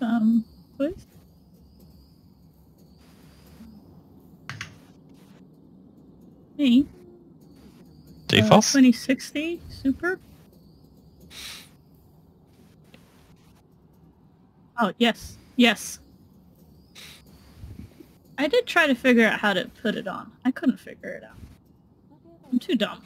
um, please? Me? Uh, 2060 Super? Oh, yes. Yes. I did try to figure out how to put it on. I couldn't figure it out. I'm too dumb.